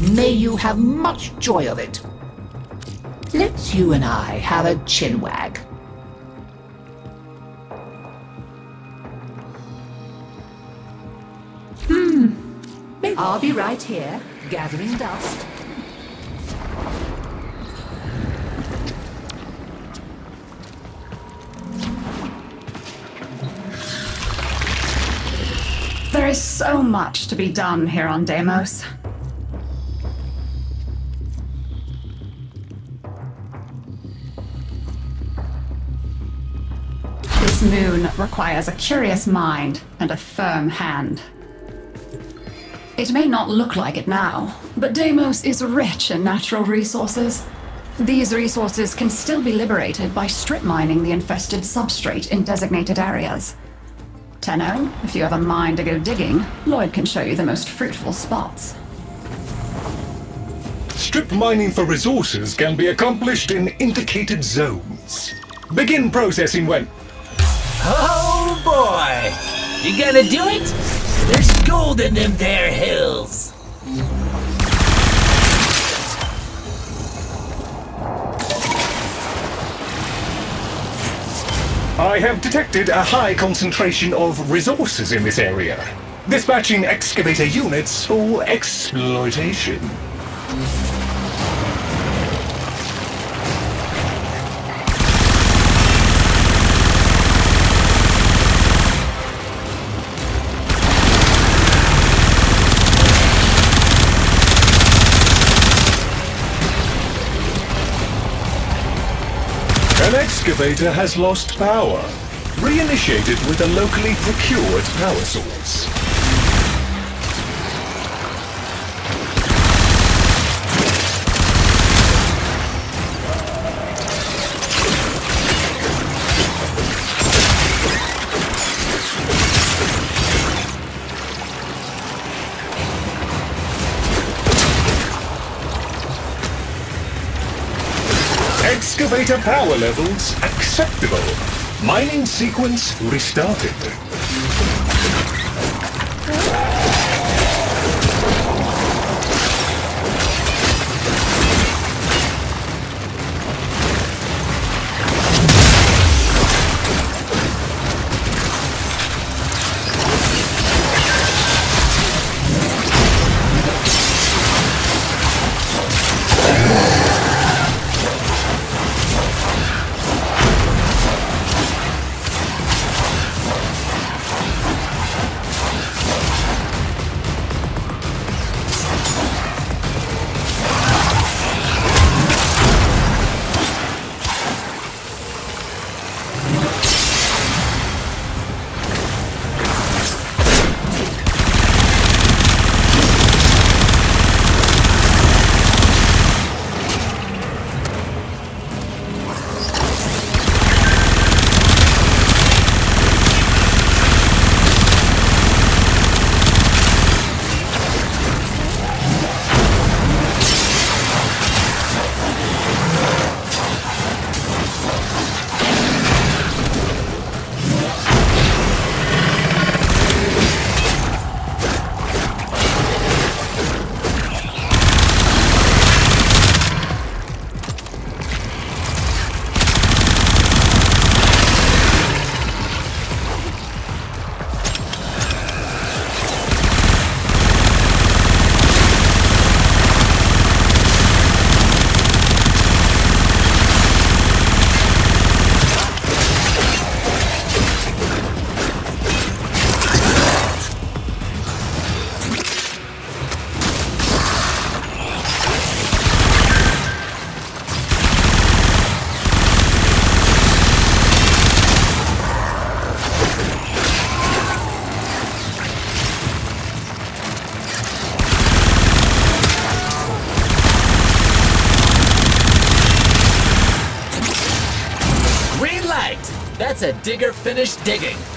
May you have much joy of it. Let's you and I have a chinwag. Hmm. I'll be right here, gathering dust. There is so much to be done here on Deimos. Moon requires a curious mind and a firm hand. It may not look like it now, but Deimos is rich in natural resources. These resources can still be liberated by strip mining the infested substrate in designated areas. Tenno, if you have a mind to go digging, Loid can show you the most fruitful spots. Strip mining for resources can be accomplished in indicated zones. Begin processing when... Boy! You gonna do it? There's gold in them there hills! I have detected a high concentration of resources in this area. Dispatching excavator units for exploitation. Excavator has lost power. Reinitiate it with a locally procured power source. Excavator power levels acceptable. Mining sequence restarted. Finished digging.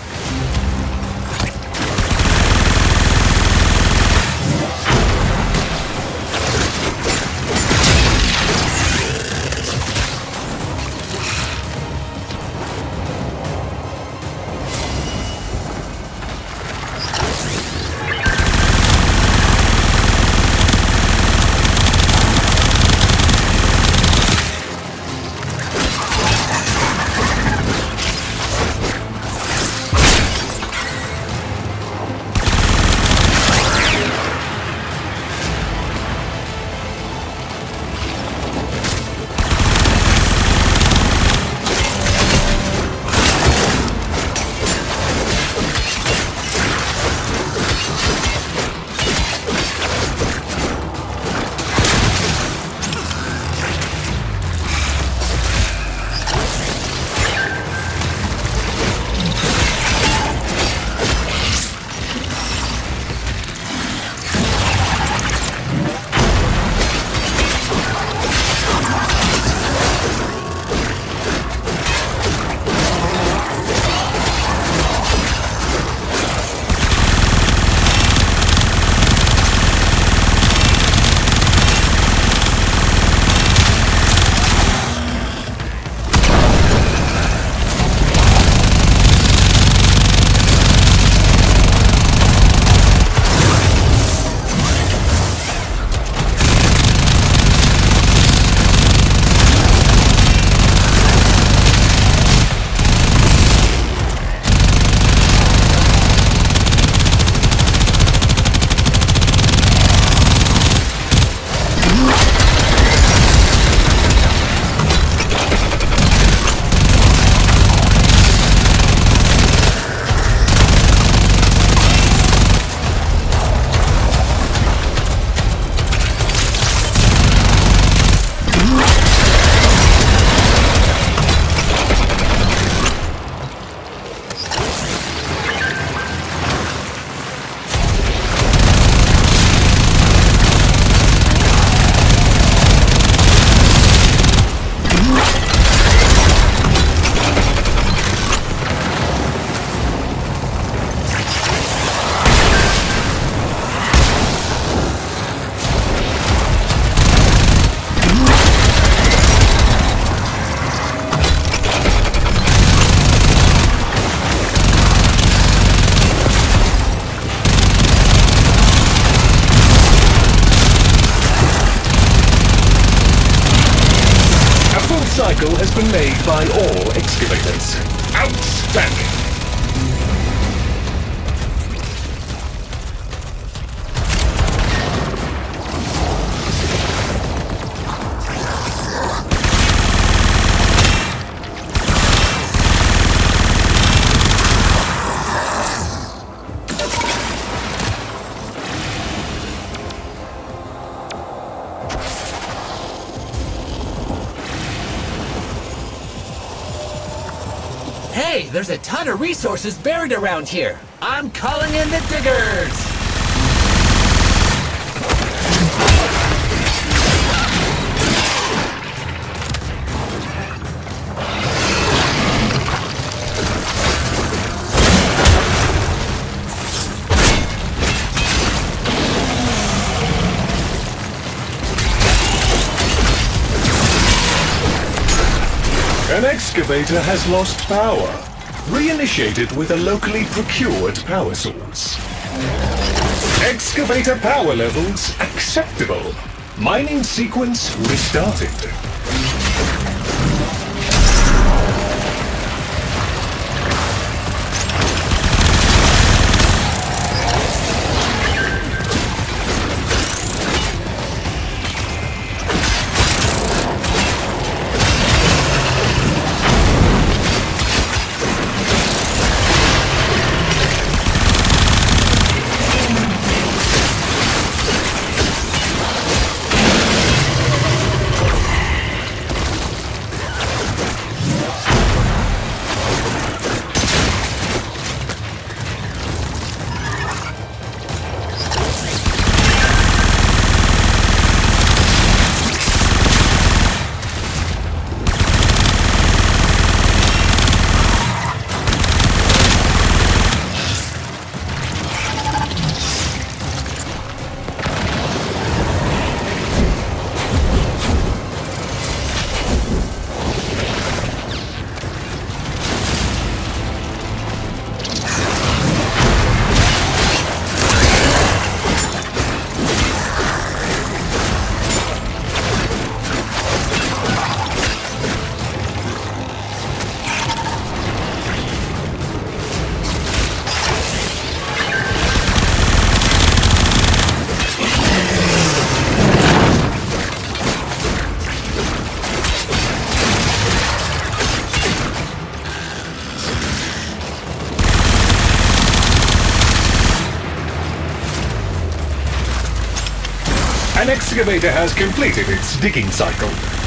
Outstanding! There's a ton of resources buried around here. I'm calling in the diggers. An excavator has lost power. Reinitiate it with a locally procured power source. Excavator power levels acceptable. Mining sequence restarted. Excavator has completed its digging cycle.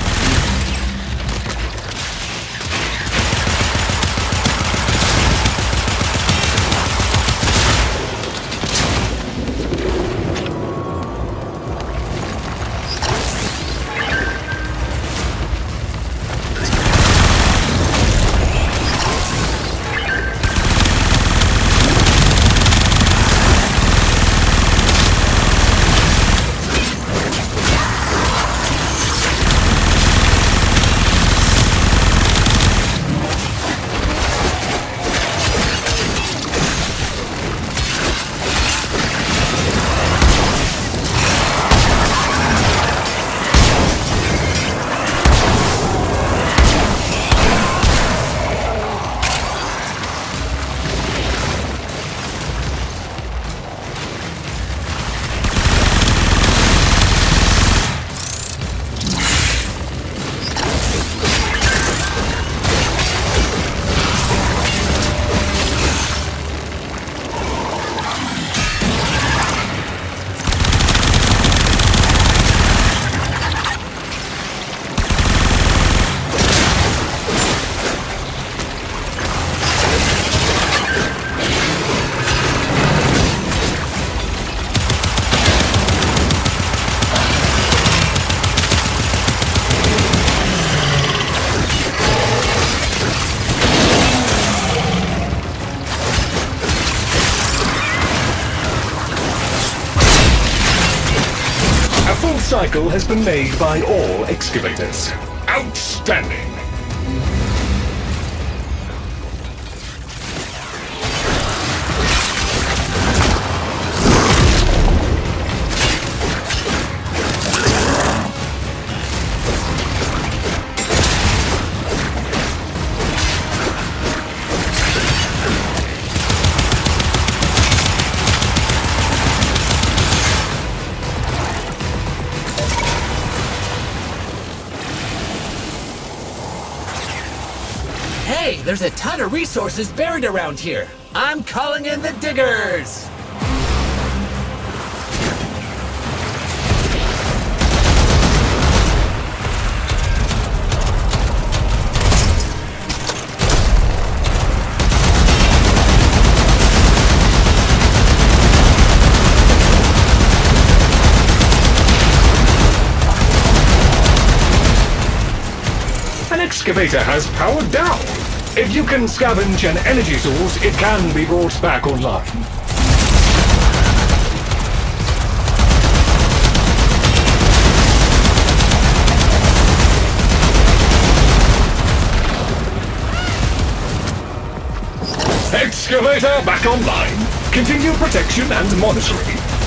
Has been made by all excavators. Outstanding! There's a ton of resources buried around here. I'm calling in the diggers! An excavator has powered down. If you can scavenge an energy source, it can be brought back online. Excavator back online. Continue protection and monitoring.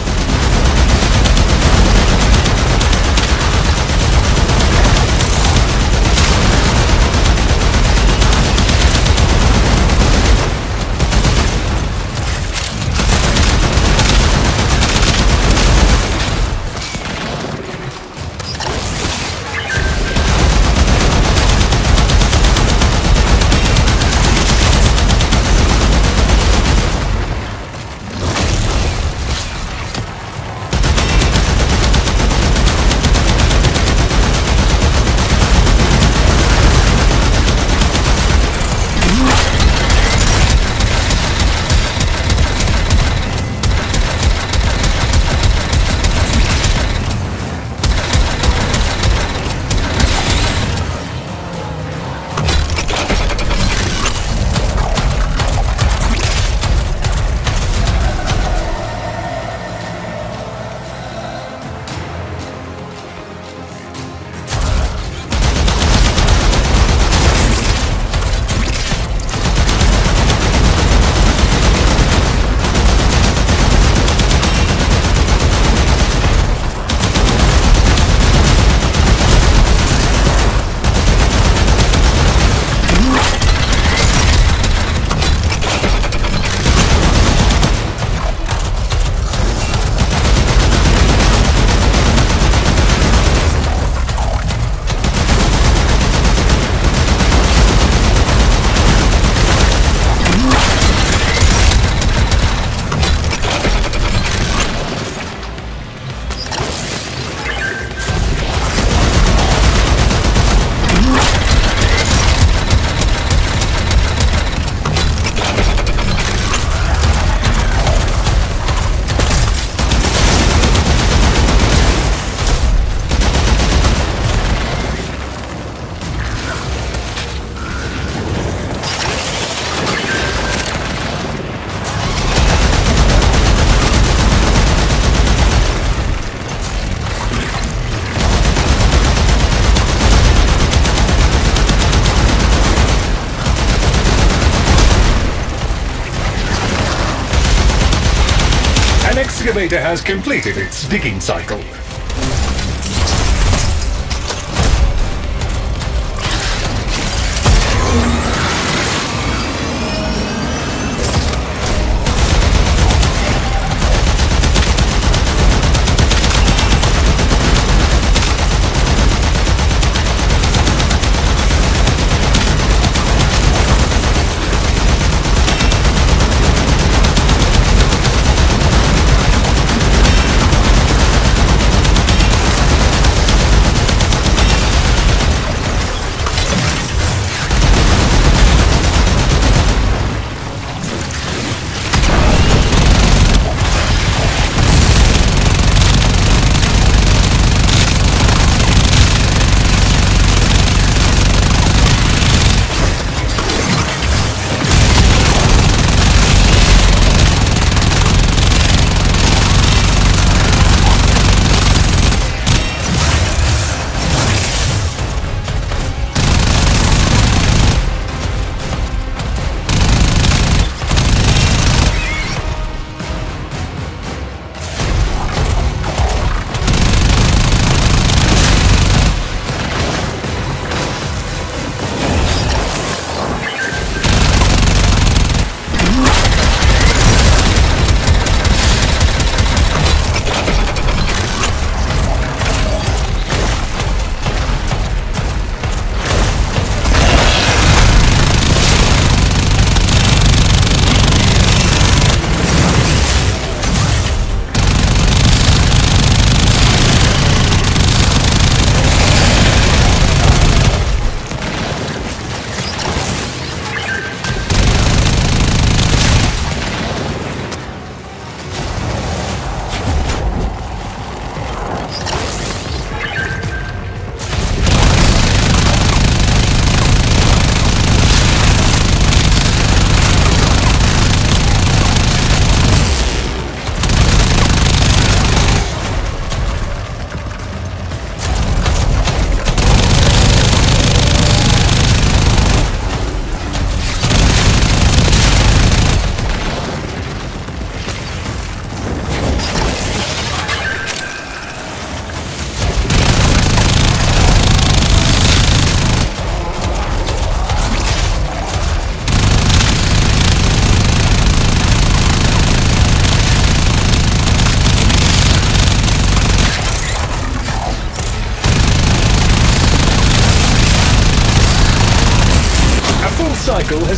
Excavator has completed its digging cycle.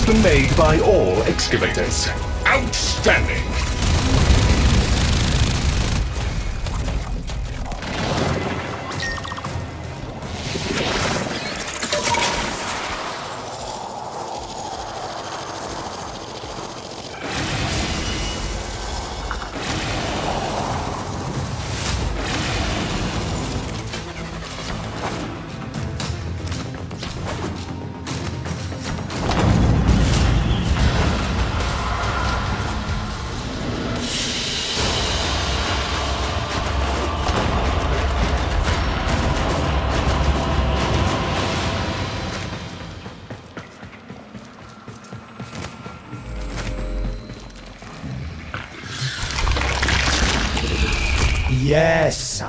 Been made by all excavators. Outstanding!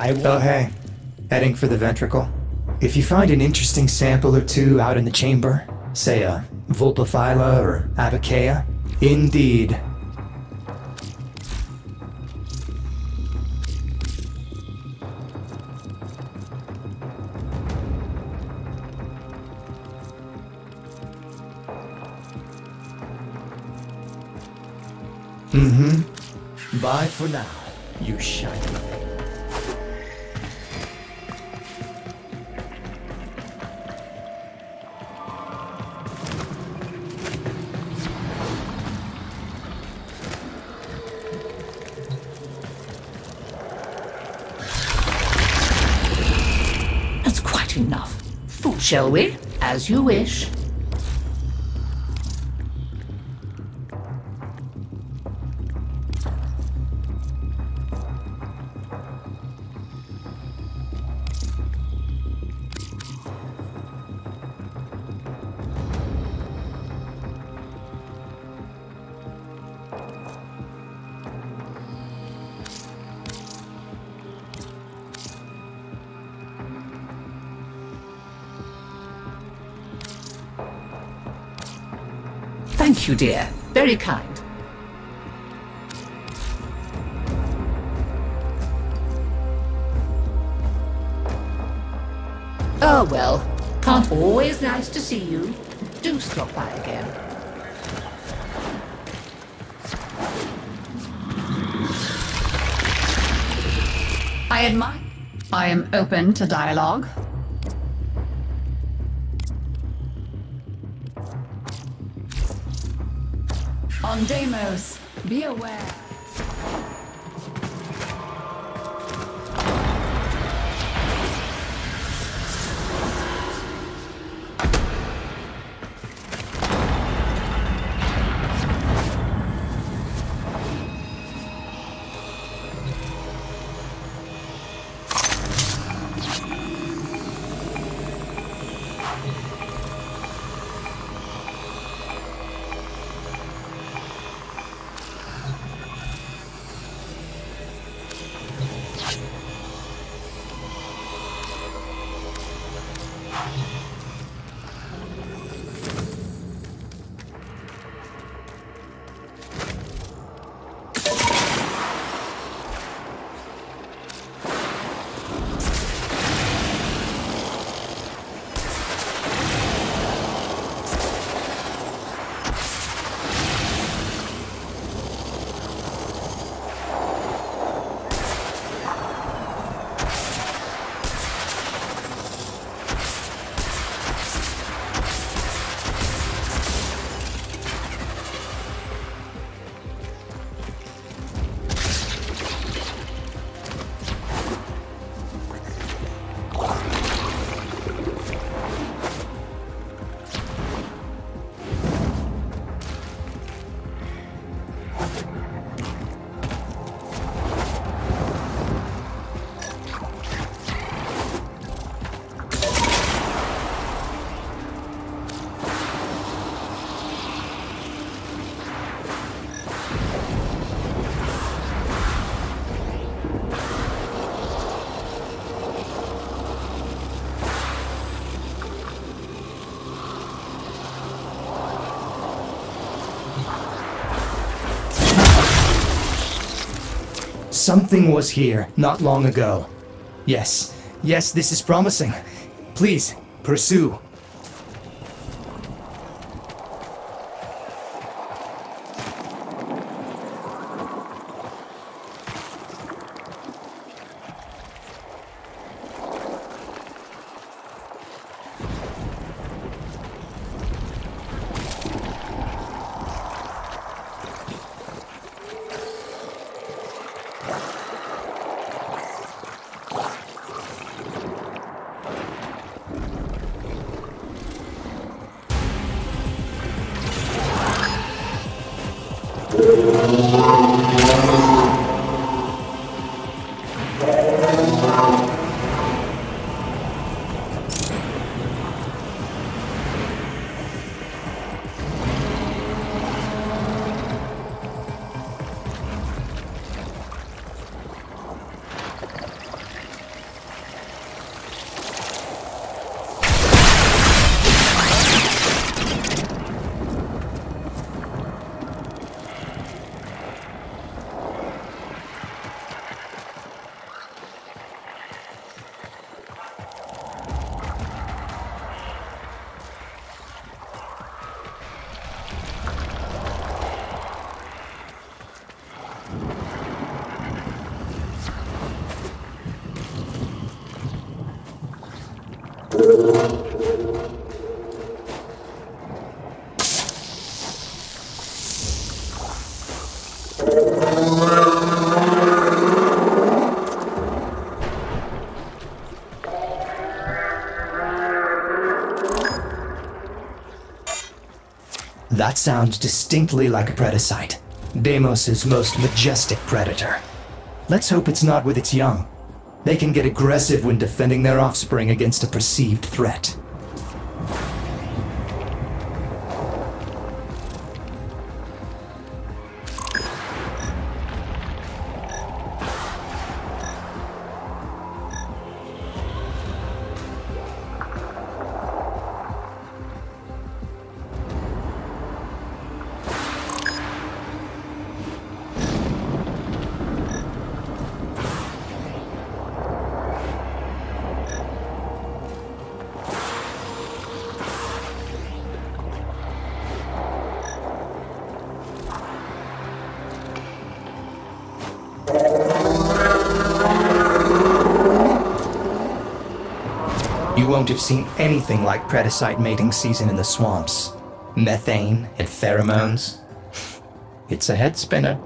I will. Oh, hey. Heading for the ventricle. If you find an interesting sample or two out in the chamber, say a Vulpaphyla or Avichaea, indeed. Mm-hmm. Bye for now, you shiny shall we? As you wish. Dear. Very kind. Oh well, can't always nice to see you. Do stop by again. I admire. I am open to dialogue. On Deimos, be aware. Something was here not long ago. Yes, yes, this is promising. Please, pursue. That sounds distinctly like a Predasite. Deimos' most majestic predator. Let's hope it's not with its young. They can get aggressive when defending their offspring against a perceived threat. You won't have seen anything like Predasite mating season in the swamps. Methane and pheromones. It's a head spinner.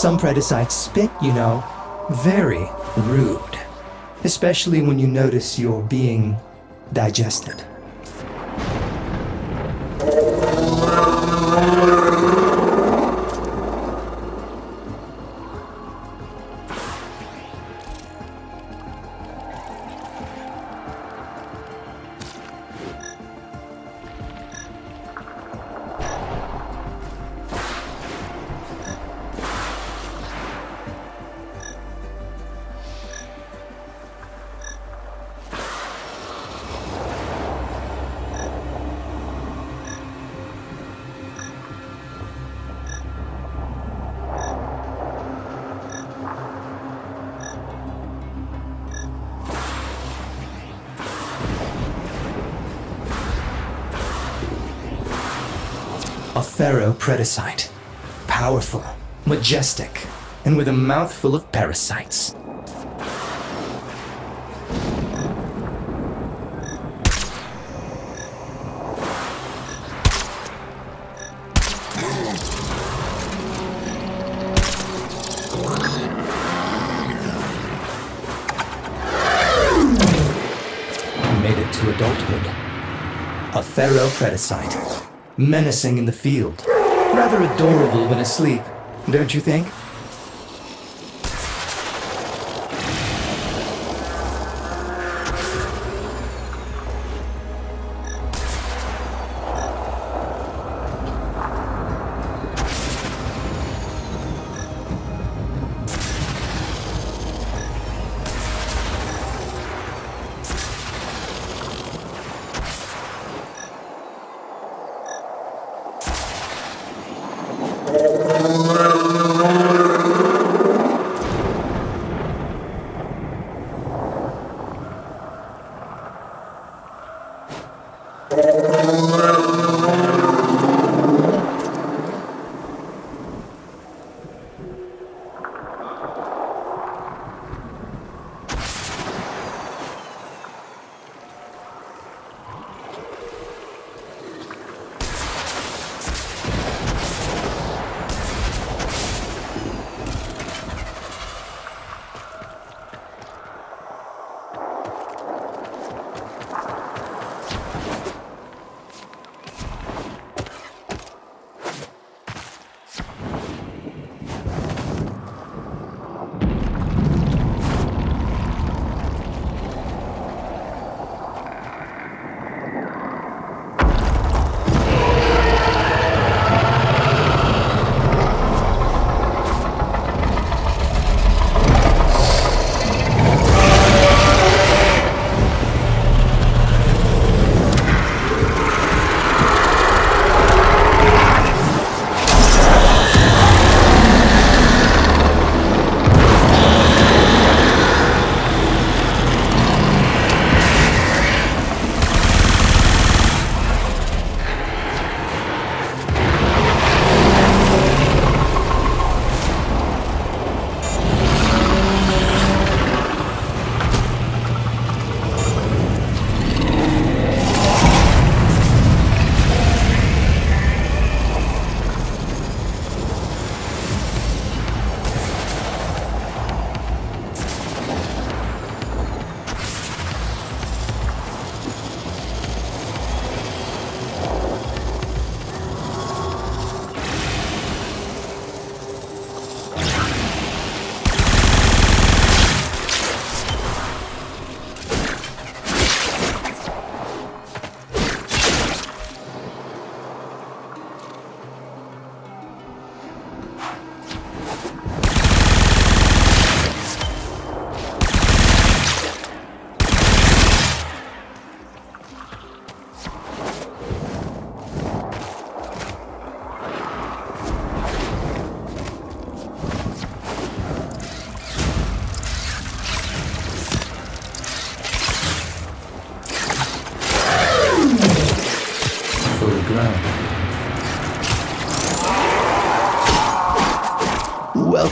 Some Predasites spit, you know, very rude. Especially when you notice you're being digested. Pharaoh Predasite. Powerful, majestic, and with a mouthful of parasites. Made it to adulthood. A pharaoh Predasite. Menacing in the field. Rather adorable when asleep, don't you think?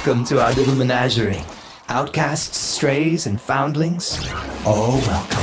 Welcome to our little menagerie. Outcasts, strays, and foundlings, all welcome.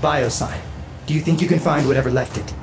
Biosign. Do you think you can find whatever left it?